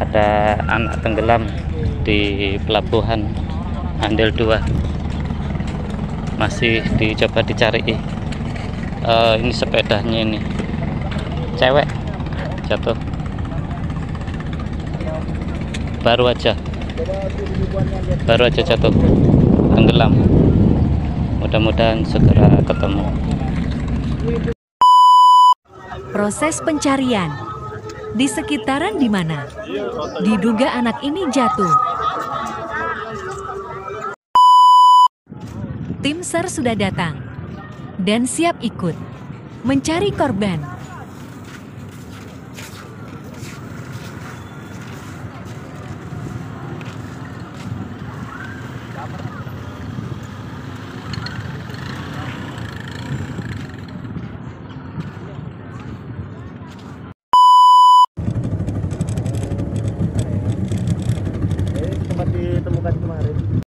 ada anak tenggelam di pelabuhan Andel 2 masih dicoba dicari. Uh, ini sepedanya ini. Cewek. Jatuh. Baru aja. Baru aja jatuh. Tenggelam. Mudah-mudahan segera ketemu. Proses pencarian di sekitaran di mana? Diduga anak ini jatuh. Tim SAR sudah datang dan siap ikut mencari korban ditemukan kemarin.